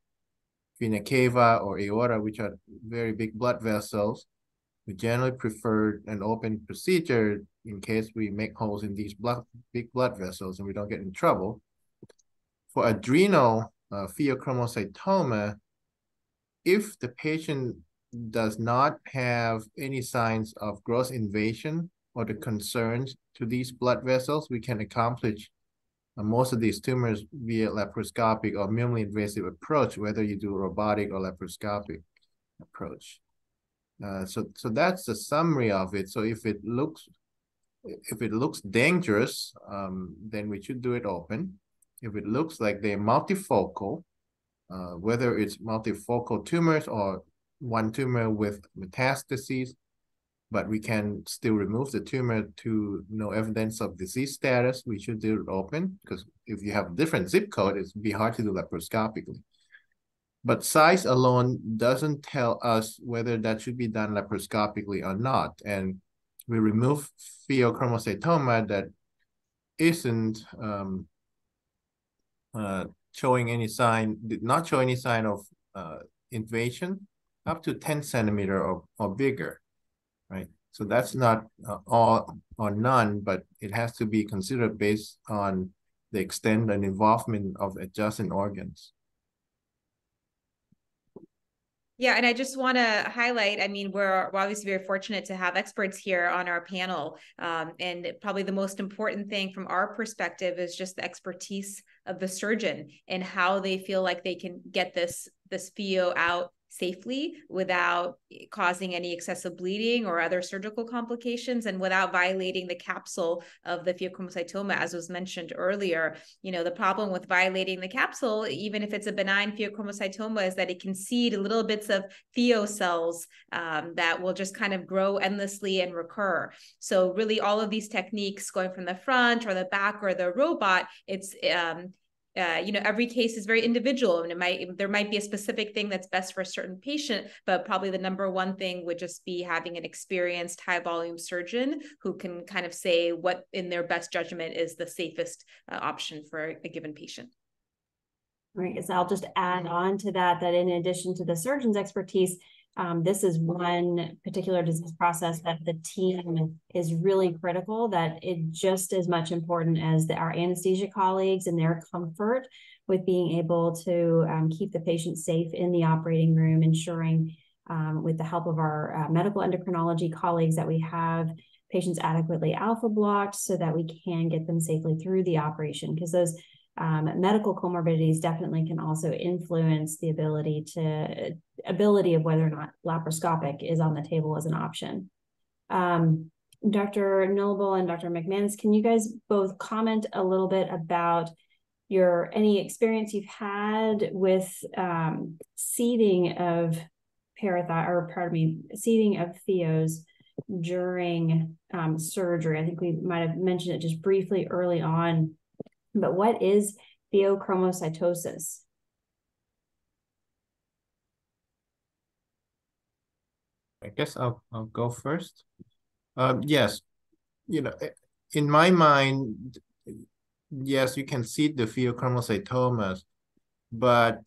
vena cava or aorta, which are very big blood vessels. We generally prefer an open procedure in case we make holes in these blood, big blood vessels and we don't get in trouble. For adrenal uh, pheochromocytoma, if the patient does not have any signs of gross invasion or the concerns to these blood vessels, we can accomplish uh, most of these tumors via laparoscopic or minimally invasive approach, whether you do robotic or laparoscopic approach. Uh, so so that's the summary of it. So if it looks if it looks dangerous, um, then we should do it open. If it looks like they're multifocal, uh, whether it's multifocal tumors or one tumor with metastases, but we can still remove the tumor to no evidence of disease status, we should do it open because if you have different zip code, it'd be hard to do laparoscopically. But size alone doesn't tell us whether that should be done laparoscopically or not. And we remove pheochromocytoma that isn't um, uh, showing any sign, did not show any sign of uh, invasion up to 10 centimeter or, or bigger, right? So that's not uh, all or none, but it has to be considered based on the extent and involvement of adjacent organs. Yeah, and I just want to highlight. I mean, we're, we're, obviously very fortunate to have experts here on our panel, um, and probably the most important thing from our perspective is just the expertise of the surgeon and how they feel like they can get this this pheo out safely without causing any excessive bleeding or other surgical complications and without violating the capsule of the pheochromocytoma as was mentioned earlier. You know the problem with violating the capsule even if it's a benign pheochromocytoma is that it can seed little bits of pheo cells um, that will just kind of grow endlessly and recur. So really all of these techniques going from the front or the back or the robot it's um, uh, you know every case is very individual and it might there might be a specific thing that's best for a certain patient but probably the number one thing would just be having an experienced high volume surgeon who can kind of say what in their best judgment is the safest uh, option for a given patient. Right so i'll just add on to that that in addition to the surgeon's expertise um, this is one particular disease process that the team is really critical, that it just as much important as the, our anesthesia colleagues and their comfort with being able to um, keep the patient safe in the operating room, ensuring um, with the help of our uh, medical endocrinology colleagues that we have patients adequately alpha blocked so that we can get them safely through the operation. Because those um, medical comorbidities definitely can also influence the ability to ability of whether or not laparoscopic is on the table as an option. Um, Dr. Nilubol and Dr. McManus, can you guys both comment a little bit about your any experience you've had with um, seeding of parathy or pardon me, seeding of pheos during um, surgery? I think we might have mentioned it just briefly early on but what is pheochromocytosis? I guess I'll I'll go first. Um, yes, you know, in my mind, yes, you can see the pheochromocytomas, but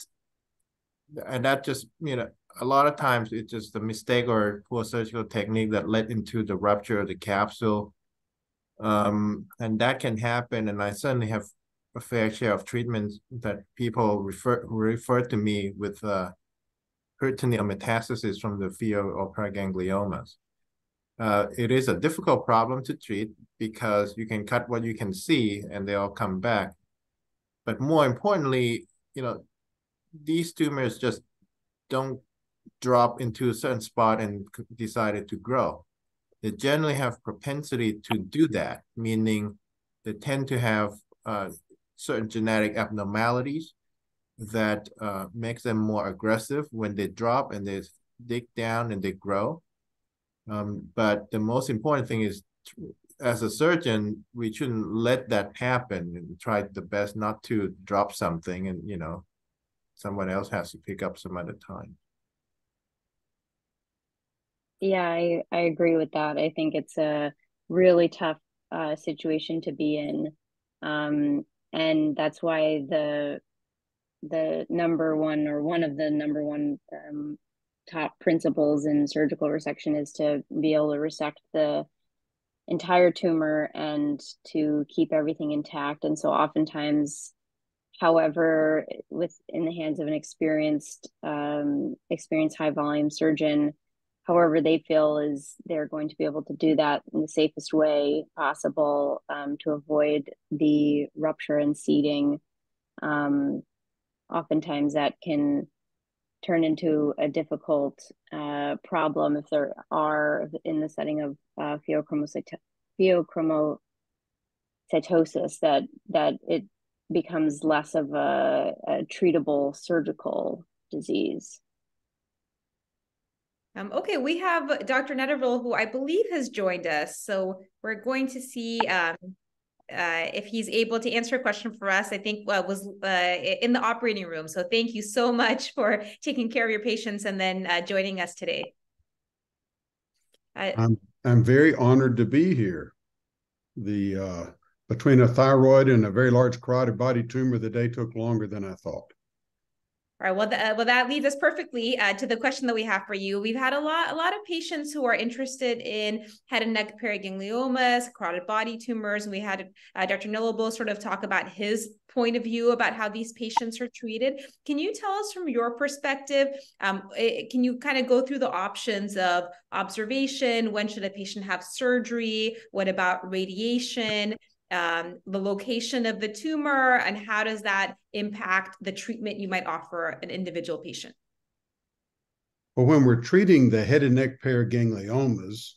and that just you know a lot of times it's just a mistake or poor surgical technique that led into the rupture of the capsule um, and that can happen. And I certainly have a fair share of treatments that people refer refer to me with uh, peritoneal metastasis from the pheo or paragangliomas. Uh, it is a difficult problem to treat because you can cut what you can see and they all come back. But more importantly, you know, these tumors just don't drop into a certain spot and decided to grow. They generally have propensity to do that, meaning they tend to have uh, certain genetic abnormalities that uh, makes them more aggressive when they drop and they dig down and they grow. Um, but the most important thing is, as a surgeon, we shouldn't let that happen and try the best not to drop something and, you know, someone else has to pick up some other time. Yeah, I, I agree with that. I think it's a really tough uh, situation to be in. Um, and that's why the the number one or one of the number one um, top principles in surgical resection is to be able to resect the entire tumor and to keep everything intact. And so oftentimes, however, with in the hands of an experienced, um, experienced high volume surgeon, however they feel is they're going to be able to do that in the safest way possible um, to avoid the rupture and seeding. Um, oftentimes that can turn into a difficult uh, problem if there are in the setting of uh, pheochromocytosis that that it becomes less of a, a treatable surgical disease. Um, okay, we have Dr. Netterville, who I believe has joined us. So we're going to see um, uh, if he's able to answer a question for us. I think uh, was uh, in the operating room. So thank you so much for taking care of your patients and then uh, joining us today. Uh, I'm I'm very honored to be here. The uh, between a thyroid and a very large carotid body tumor, the day took longer than I thought. All right. Well, the, uh, well, that leads us perfectly uh, to the question that we have for you. We've had a lot, a lot of patients who are interested in head and neck paragangliomas, carotid body tumors, and we had uh, Dr. Nilubol sort of talk about his point of view about how these patients are treated. Can you tell us from your perspective? Um, it, can you kind of go through the options of observation? When should a patient have surgery? What about radiation? Um, the location of the tumor, and how does that impact the treatment you might offer an individual patient? Well, when we're treating the head and neck paragangliomas,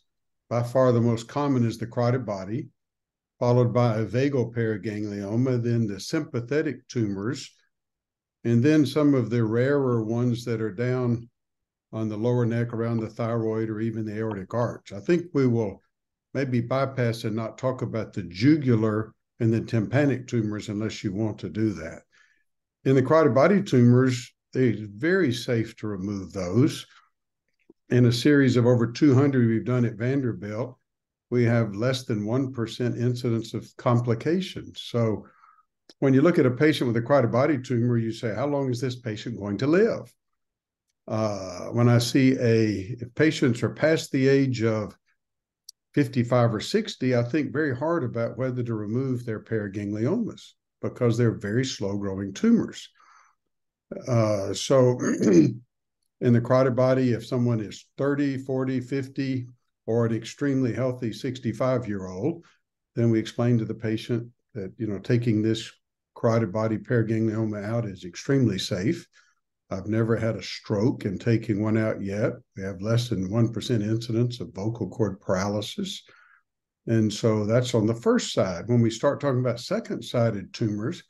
by far the most common is the carotid body, followed by a vagal paraganglioma, then the sympathetic tumors, and then some of the rarer ones that are down on the lower neck around the thyroid or even the aortic arch. I think we will maybe bypass and not talk about the jugular and the tympanic tumors unless you want to do that. In the carotid body tumors, it's very safe to remove those. In a series of over 200 we've done at Vanderbilt, we have less than 1% incidence of complications. So when you look at a patient with a carotid body tumor, you say, how long is this patient going to live? Uh, when I see a, if patients are past the age of 55 or 60, I think very hard about whether to remove their paragangliomas because they're very slow growing tumors. Uh, so, in the carotid body, if someone is 30, 40, 50, or an extremely healthy 65 year old, then we explain to the patient that, you know, taking this carotid body paraganglioma out is extremely safe. I've never had a stroke and taking one out yet. We have less than 1% incidence of vocal cord paralysis. And so that's on the first side. When we start talking about second sided tumors,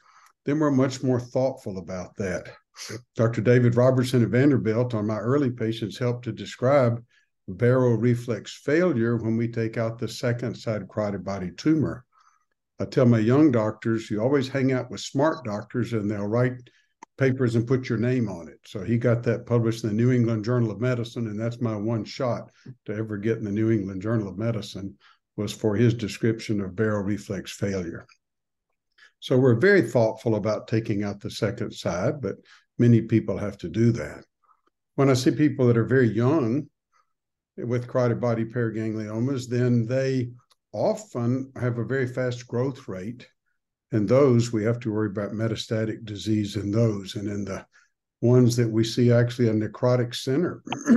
then we're much more thoughtful about that. Dr. David Robertson at Vanderbilt on my early patients helped to describe baroreflex failure when we take out the second side carotid body tumor. I tell my young doctors, you always hang out with smart doctors and they'll write papers and put your name on it. So he got that published in the New England Journal of Medicine, and that's my one shot to ever get in the New England Journal of Medicine was for his description of baroreflex failure. So we're very thoughtful about taking out the second side, but many people have to do that. When I see people that are very young with carotid body paragangliomas, then they often have a very fast growth rate in those, we have to worry about metastatic disease in those. And in the ones that we see actually a necrotic center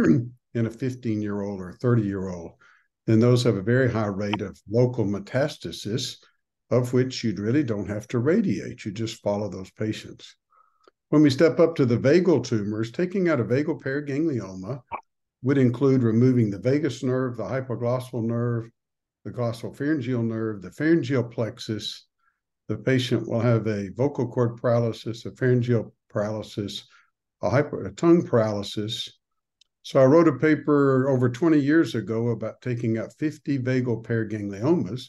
in a 15 year old or 30 year old, then those have a very high rate of local metastasis, of which you really don't have to radiate. You just follow those patients. When we step up to the vagal tumors, taking out a vagal paraganglioma would include removing the vagus nerve, the hypoglossal nerve, the glossopharyngeal nerve, the pharyngeal plexus. The patient will have a vocal cord paralysis, a pharyngeal paralysis, a, hyper, a tongue paralysis. So I wrote a paper over 20 years ago about taking out 50 vagal paragangliomas.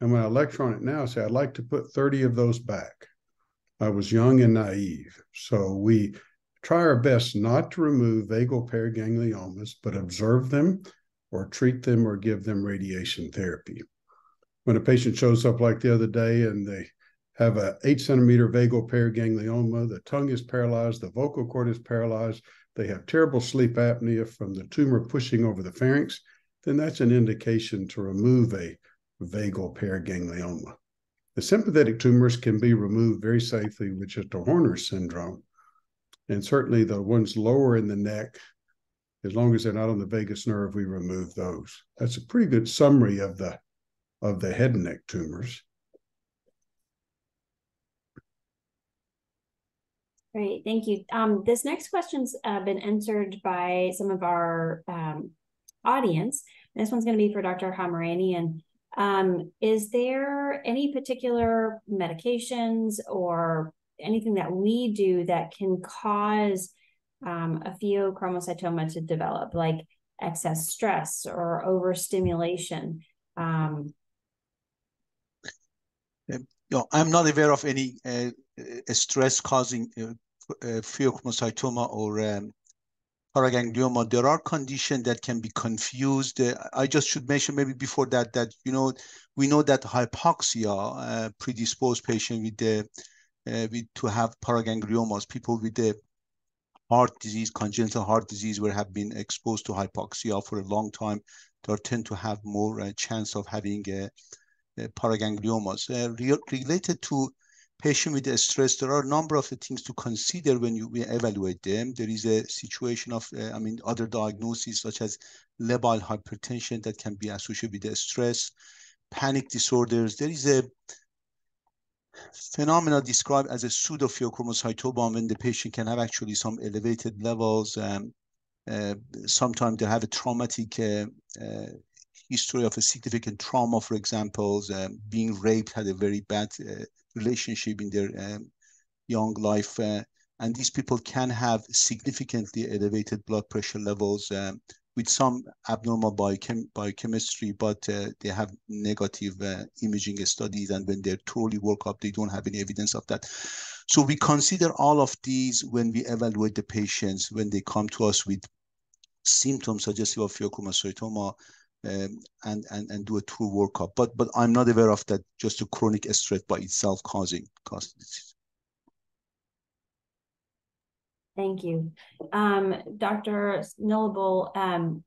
And when I lecture on it now, I say I'd like to put 30 of those back. I was young and naive. So we try our best not to remove vagal paragangliomas, but observe them or treat them or give them radiation therapy. When a patient shows up like the other day and they have a eight centimeter vagal paraganglioma, the tongue is paralyzed, the vocal cord is paralyzed, they have terrible sleep apnea from the tumor pushing over the pharynx, then that's an indication to remove a vagal paraganglioma. The sympathetic tumors can be removed very safely with just a Horner syndrome. And certainly the ones lower in the neck, as long as they're not on the vagus nerve, we remove those. That's a pretty good summary of the of the head and neck tumors. Great, thank you. Um, this next question's uh, been answered by some of our um, audience. This one's going to be for Dr. Hamrahian. Um, is there any particular medications or anything that we do that can cause um, a pheochromocytoma to develop, like excess stress or overstimulation? Um, know, I'm not aware of any uh, uh stress causing uh, pheochromocytoma or um, paraganglioma. There are conditions that can be confused. I just should mention maybe before that that you know we know that hypoxia uh, predisposed patient with the uh, with to have paragangliomas, people with the heart disease, congenital heart disease, where have been exposed to hypoxia for a long time, they tend to have more uh, chance of having a paragangliomas. Uh, re related to patient with stress, there are a number of things to consider when you evaluate them. There is a situation of, uh, I mean, other diagnoses such as labile hypertension that can be associated with the stress, panic disorders. There is a phenomena described as a pseudopheochromocytoma when the patient can have actually some elevated levels. Um, uh, sometimes they have a traumatic uh, uh, history of a significant trauma, for example, being raped, had a very bad uh, relationship in their um, young life. Uh, and these people can have significantly elevated blood pressure levels um, with some abnormal biochem biochemistry, but uh, they have negative uh, imaging studies. And when they're totally work up, they don't have any evidence of that. So we consider all of these when we evaluate the patients, when they come to us with symptoms suggestive of pheochromocytoma, um, and, and, and do a true workup. But, but I'm not aware of that just a chronic stress by itself causing, causing disease. Thank you. Um, Dr. Nilubol, um,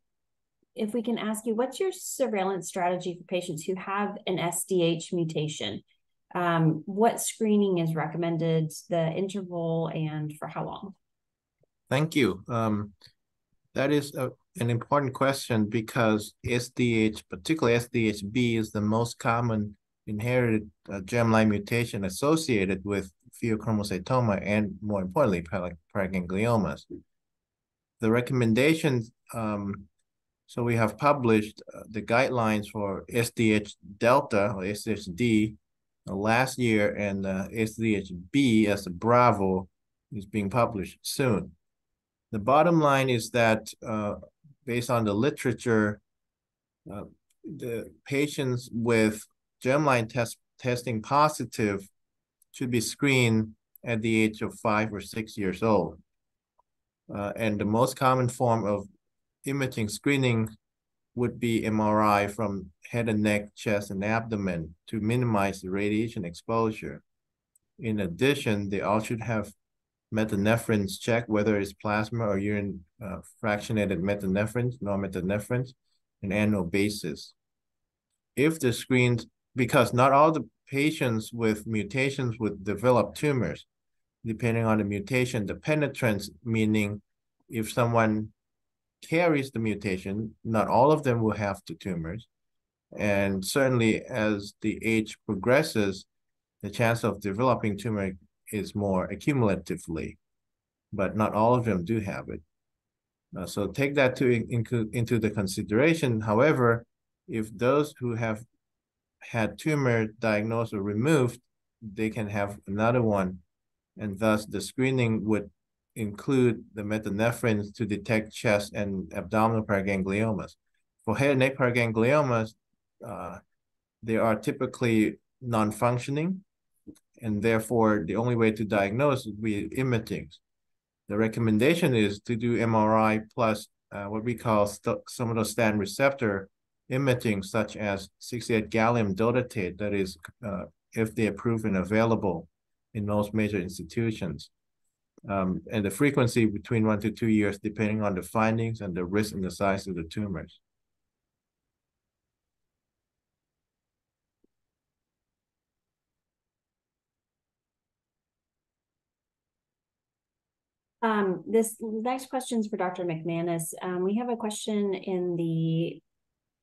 if we can ask you, what's your surveillance strategy for patients who have an SDH mutation? Um, what screening is recommended, the interval, and for how long? Thank you. Um, that is a an important question because SDH, particularly SDHB, is the most common inherited uh, germline mutation associated with pheochromocytoma and, more importantly, paragangliomas. The recommendations, um, so we have published uh, the guidelines for SDH delta or SDHD uh, last year, and uh, SDHB as a Bravo is being published soon. The bottom line is that uh, based on the literature, uh, the patients with germline test testing positive should be screened at the age of five or six years old. Uh, and the most common form of imaging screening would be MRI from head and neck, chest, and abdomen to minimize the radiation exposure. In addition, they all should have metanephrines check, whether it's plasma or urine uh, fractionated metanephrines, normetanephrines, an annual basis. If the screens, because not all the patients with mutations would develop tumors, depending on the mutation, the penetrance, meaning if someone carries the mutation, not all of them will have the tumors. And certainly as the age progresses, the chance of developing tumor is more accumulatively, but not all of them do have it. Uh, so take that to in, into the consideration. However, if those who have had tumor diagnosed or removed, they can have another one. And thus the screening would include the metanephrine to detect chest and abdominal paragangliomas. For head and neck paragangliomas, uh, they are typically non-functioning, and therefore the only way to diagnose would be imaging. The recommendation is to do MRI plus uh, what we call some of those somatostatin receptor imaging, such as 68 gallium dotatate, that is, uh, FDA approved and available in most major institutions. Um, and the frequency between one to two years, depending on the findings and the risk and the size of the tumors. Um, this next question is for Dr. McManus. Um, we have a question in the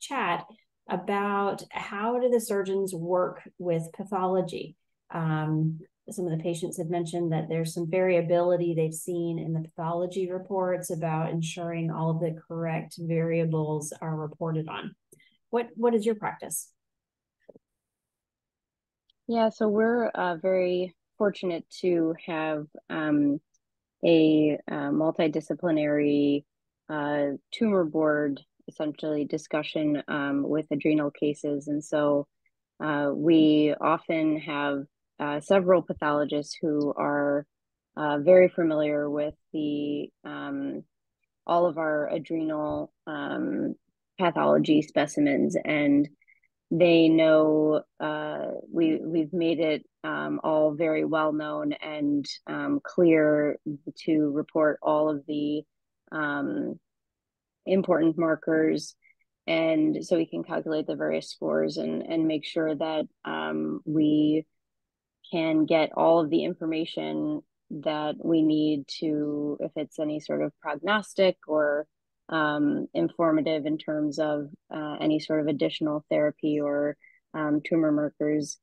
chat about how do the surgeons work with pathology. Um, some of the patients have mentioned that there's some variability they've seen in the pathology reports about ensuring all of the correct variables are reported on. What what is your practice? Yeah, so we're uh, very fortunate to have um, a uh, multidisciplinary uh, tumor board essentially discussion um, with adrenal cases. And so uh, we often have uh, several pathologists who are uh, very familiar with the um, all of our adrenal um, pathology specimens and they know uh, we we've made it um, all very well known and um, clear to report all of the um, important markers. And so we can calculate the various scores and and make sure that um, we can get all of the information that we need to if it's any sort of prognostic or um, informative in terms of uh, any sort of additional therapy or um, tumor markers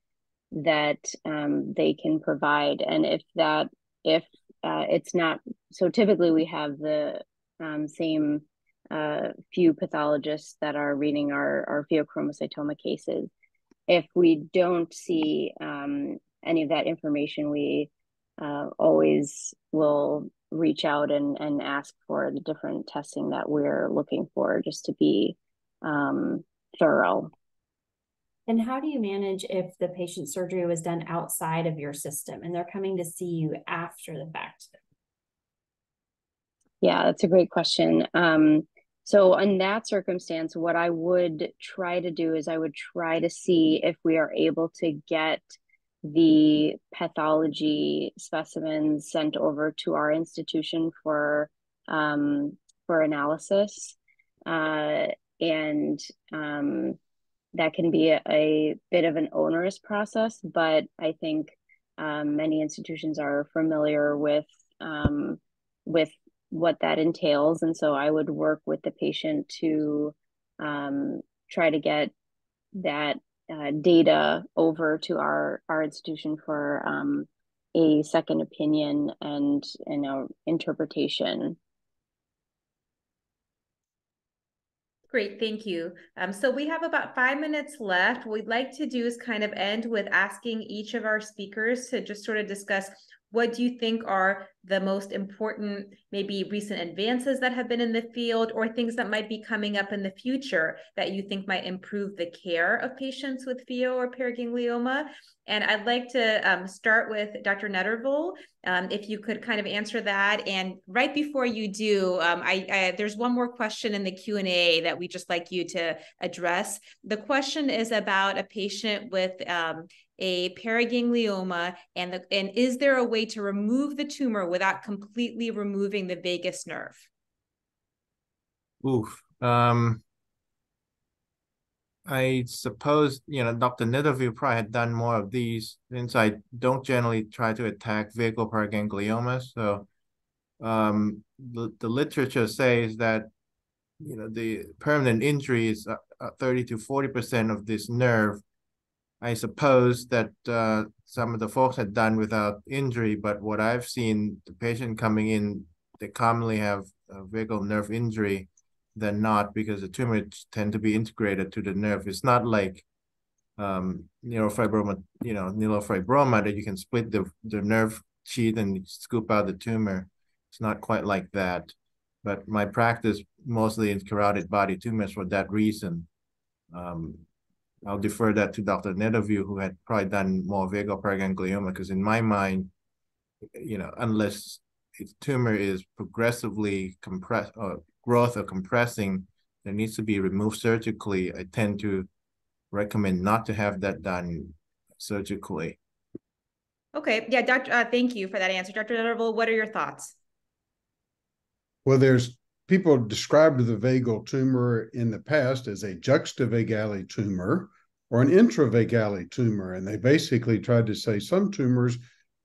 that um, they can provide. And if that, if uh, it's not, so typically we have the um, same uh, few pathologists that are reading our, our pheochromocytoma cases. If we don't see um, any of that information, we uh, always will reach out and, and ask for the different testing that we're looking for just to be um, thorough. And how do you manage if the patient surgery was done outside of your system and they're coming to see you after the fact? Yeah, that's a great question. Um, so, in that circumstance, what I would try to do is I would try to see if we are able to get the pathology specimens sent over to our institution for um, for analysis, uh, and um, that can be a, a, bit of an onerous process. But I think um, many institutions are familiar with um, with what that entails, and so I would work with the patient to um, try to get that uh, data over to our our institution for um, a second opinion and you know interpretation. Great, thank you. Um, so we have about five minutes left. What we'd like to do is kind of end with asking each of our speakers to just sort of discuss what do you think are the most important, maybe recent advances that have been in the field or things that might be coming up in the future that you think might improve the care of patients with pheo or paraganglioma? And I'd like to um, start with Dr. Netterville, um, if you could kind of answer that. And right before you do, um, I, I, there's one more question in the Q&A that we just like you to address. The question is about a patient with um, a paraganglioma and the, and is there a way to remove the tumor without completely removing the vagus nerve? Oof. Um, I suppose, you know, Dr. Netterville probably had done more of these since I don't generally try to attack vagal paragangliomas. So um, the, the literature says that you know, the permanent injury is uh, uh, 30 to 40% of this nerve. I suppose that uh, some of the folks had done without injury, but what I've seen, the patient coming in, they commonly have a vagal nerve injury than not because the tumors tend to be integrated to the nerve. It's not like um, neurofibroma, you know, neurofibroma that you can split the, the nerve sheath and scoop out the tumor. It's not quite like that. But my practice mostly in carotid body tumors for that reason. Um, I'll defer that to Dr. Netterville, who had probably done more vagal paraganglioma, because in my mind, you know, unless its tumor is progressively compressed or growth or compressing, that needs to be removed surgically. I tend to recommend not to have that done surgically. Okay, yeah, Doctor. Uh, thank you for that answer, Doctor Netterville. What are your thoughts? Well, there's people described the vagal tumor in the past as a juxtavagally tumor or an intravagally tumor, and they basically tried to say some tumors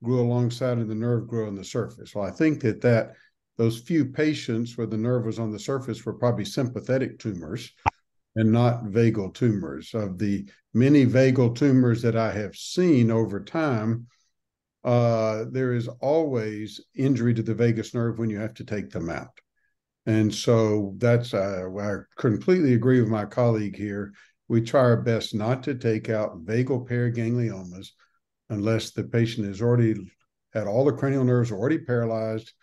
grew alongside of the nerve grow on the surface. Well, I think that that those few patients where the nerve was on the surface were probably sympathetic tumors and not vagal tumors. Of the many vagal tumors that I have seen over time, uh, there is always injury to the vagus nerve when you have to take them out. And so that's, uh, I completely agree with my colleague here. We try our best not to take out vagal paragangliomas unless the patient has already had all the cranial nerves already paralyzed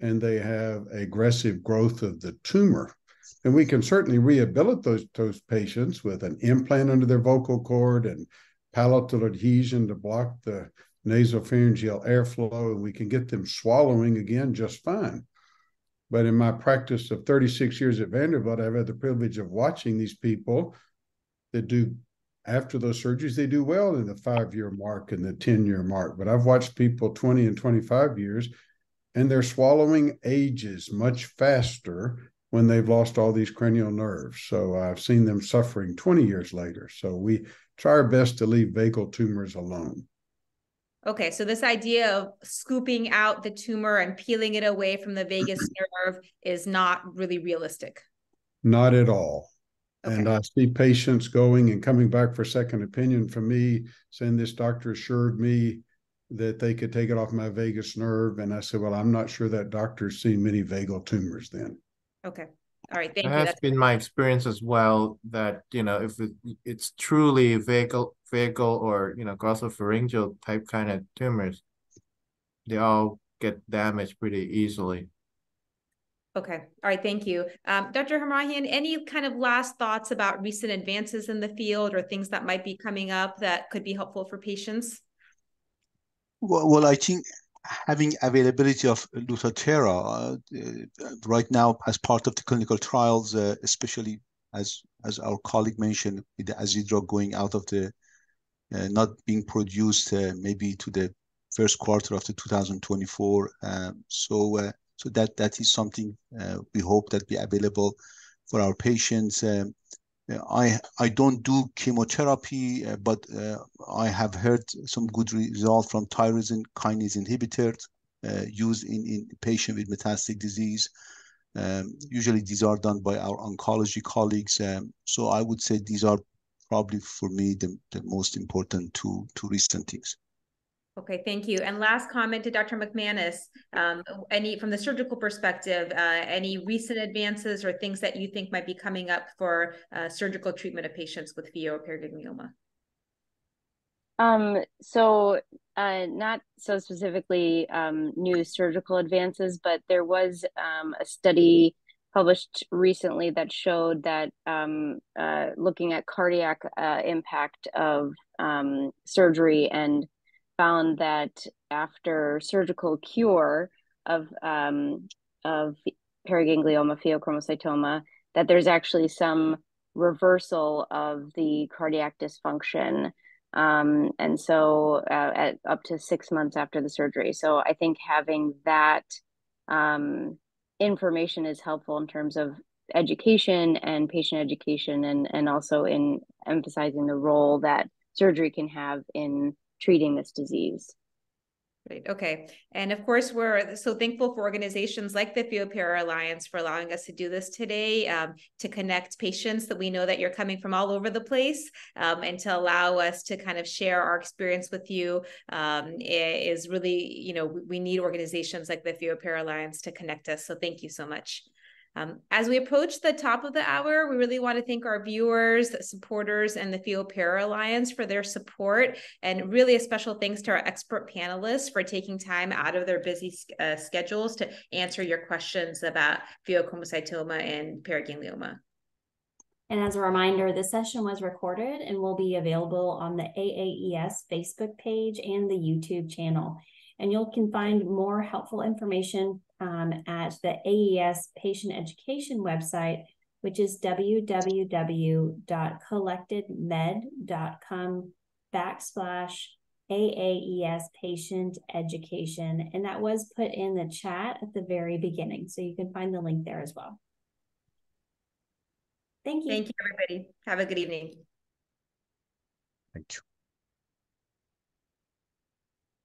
and they have aggressive growth of the tumor. And we can certainly rehabilitate those, those patients with an implant under their vocal cord and palatal adhesion to block the nasopharyngeal airflow, and we can get them swallowing again just fine. But in my practice of 36 years at Vanderbilt, I've had the privilege of watching these people that do after those surgeries, they do well in the five year mark and the 10 year mark. But I've watched people 20 and 25 years, and they're swallowing ages much faster when they've lost all these cranial nerves. So I've seen them suffering 20 years later. So we try our best to leave vagal tumors alone. Okay, so this idea of scooping out the tumor and peeling it away from the vagus nerve is not really realistic. Not at all. Okay. And I see patients going and coming back for second opinion from me, saying this doctor assured me that they could take it off my vagus nerve. And I said, Well, I'm not sure that doctor's seen many vagal tumors then. Okay. All right. Thank that you. has That's been my experience as well. That you know, if it, it's truly vagal, vagal or you know, glossopharyngeal type kind of tumors, they all get damaged pretty easily. Okay. All right. Thank you. Um, Dr. Hamrahian, any kind of last thoughts about recent advances in the field or things that might be coming up that could be helpful for patients? Well, well I think having availability of Lutathera uh, right now as part of the clinical trials, uh, especially as as our colleague mentioned, with the Azedra going out of the uh, not being produced uh, maybe to the first quarter of the 2024. Um, so uh, so that that is something uh, we hope that be available for our patients. Um, I I don't do chemotherapy, uh, but uh, I have heard some good result from tyrosine kinase inhibitors uh, used in in patient with metastatic disease. Um, usually, these are done by our oncology colleagues. Um, so I would say these are probably for me the, the most important two two recent things. Okay, thank you. And last comment to Dr. McManus, um, any from the surgical perspective, uh, any recent advances or things that you think might be coming up for uh, surgical treatment of patients with pheo paraganglioma? Um, so uh, not so specifically um, new surgical advances, but there was um, a study published recently that showed that um, uh, looking at cardiac uh, impact of um, surgery and found that after surgical cure of um, of paraganglioma pheochromocytoma, that there's actually some reversal of the cardiac dysfunction, um, and so uh, at up to six months after the surgery. So I think having that um, information is helpful in terms of education and patient education, and and also in emphasizing the role that surgery can have in treating this disease. Great. Okay. And of course, we're so thankful for organizations like the PheoPara Alliance for allowing us to do this today um, to connect patients that we know that you're coming from all over the place um, and to allow us to kind of share our experience with you um, is really, you know, we need organizations like the PheoPara Alliance to connect us. So thank you so much. Um, as we approach the top of the hour, we really want to thank our viewers, supporters, and the PheoPara Alliance for their support. And really a special thanks to our expert panelists for taking time out of their busy uh, schedules to answer your questions about pheochromocytoma and paraganglioma. And as a reminder, the session was recorded and will be available on the AAES Facebook page and the YouTube channel. And you will can find more helpful information um, at the AAES patient education website, which is www.collectedmed.com backslash AAES patient education. And that was put in the chat at the very beginning. So you can find the link there as well. Thank you. Thank you, everybody. Have a good evening. Thank you.